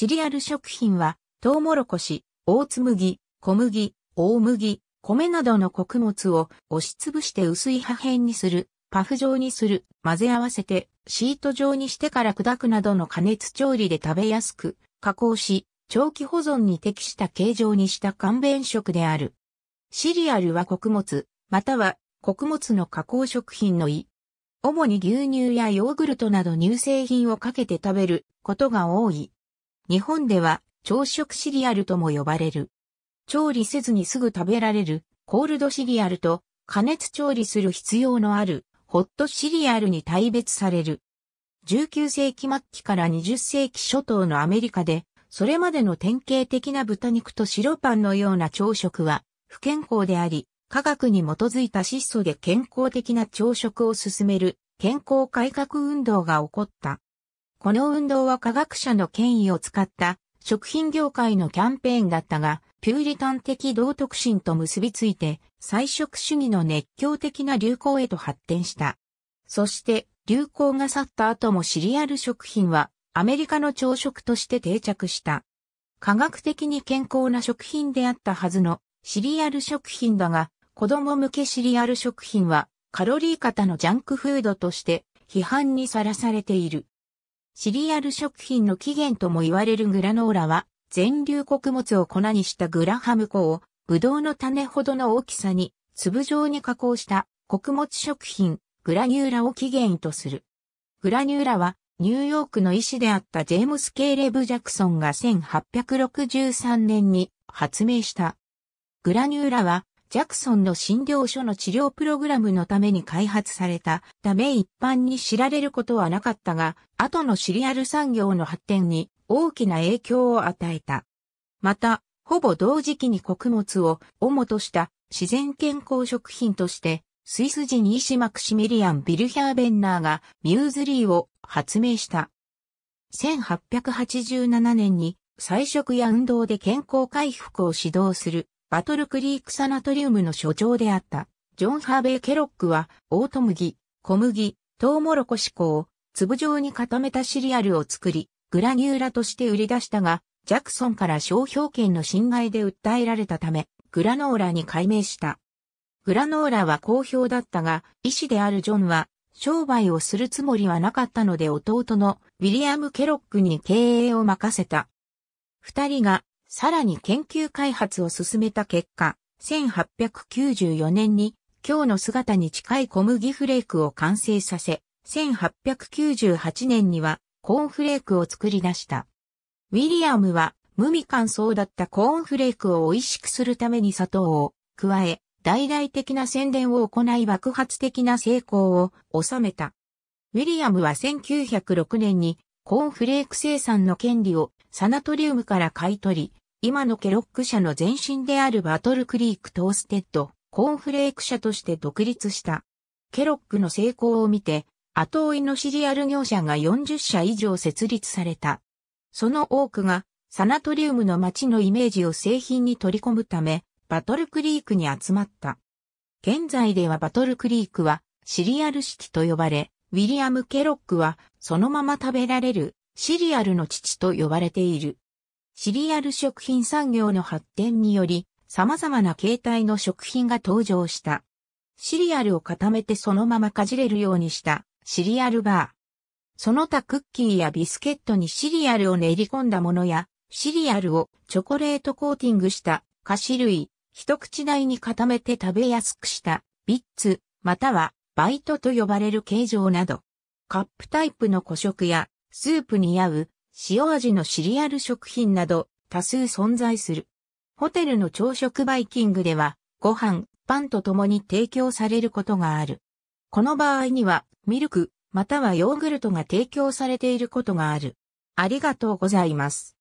シリアル食品は、トウモロコシ、大津麦、小麦、大麦、米などの穀物を押しつぶして薄い破片にする、パフ状にする、混ぜ合わせてシート状にしてから砕くなどの加熱調理で食べやすく、加工し、長期保存に適した形状にした簡便食である。シリアルは穀物、または穀物の加工食品の胃。主に牛乳やヨーグルトなど乳製品をかけて食べることが多い。日本では朝食シリアルとも呼ばれる。調理せずにすぐ食べられるコールドシリアルと加熱調理する必要のあるホットシリアルに大別される。19世紀末期から20世紀初頭のアメリカで、それまでの典型的な豚肉と白パンのような朝食は不健康であり、科学に基づいた質素で健康的な朝食を進める健康改革運動が起こった。この運動は科学者の権威を使った食品業界のキャンペーンだったが、ピューリタン的道徳心と結びついて、菜食主義の熱狂的な流行へと発展した。そして、流行が去った後もシリアル食品はアメリカの朝食として定着した。科学的に健康な食品であったはずのシリアル食品だが、子供向けシリアル食品はカロリー型のジャンクフードとして批判にさらされている。シリアル食品の起源とも言われるグラノーラは全粒穀物を粉にしたグラハム粉をブドウの種ほどの大きさに粒状に加工した穀物食品グラニューラを起源とする。グラニューラはニューヨークの医師であったジェームス・ケーレブ・ジャクソンが1863年に発明した。グラニューラはジャクソンの診療所の治療プログラムのために開発されたため一般に知られることはなかったが、後のシリアル産業の発展に大きな影響を与えた。また、ほぼ同時期に穀物を主とした自然健康食品として、スイス人医師マクシミリアン・ビルヒャーベンナーがミューズリーを発明した。1887年に菜食や運動で健康回復を指導するバトルクリークサナトリウムの所長であったジョン・ハーベイ・ケロックはオート麦、小麦、トウモロコシ粉を粒状に固めたシリアルを作り、グラニューラとして売り出したが、ジャクソンから商標権の侵害で訴えられたため、グラノーラに改名した。グラノーラは好評だったが、医師であるジョンは、商売をするつもりはなかったので弟のウィリアム・ケロックに経営を任せた。二人がさらに研究開発を進めた結果、1894年に今日の姿に近い小麦フレークを完成させ、1898年にはコーンフレークを作り出した。ウィリアムは無味乾燥だったコーンフレークを美味しくするために砂糖を加え、大々的な宣伝を行い爆発的な成功を収めた。ウィリアムは1906年にコーンフレーク生産の権利をサナトリウムから買い取り、今のケロッグ社の前身であるバトルクリークトーステッド、コーンフレーク社として独立した。ケロッグの成功を見て、後追いのシリアル業者が40社以上設立された。その多くが、サナトリウムの街のイメージを製品に取り込むため、バトルクリークに集まった。現在ではバトルクリークはシリアル式と呼ばれ、ウィリアム・ケロックはそのまま食べられるシリアルの父と呼ばれている。シリアル食品産業の発展により、様々な形態の食品が登場した。シリアルを固めてそのままかじれるようにした。シリアルバー。その他クッキーやビスケットにシリアルを練り込んだものや、シリアルをチョコレートコーティングした。菓子類、一口大に固めて食べやすくした。ビッツ、またはバイトと呼ばれる形状など、カップタイプの古食やスープに合う。塩味のシリアル食品など多数存在する。ホテルの朝食バイキングではご飯、パンと共に提供されることがある。この場合にはミルクまたはヨーグルトが提供されていることがある。ありがとうございます。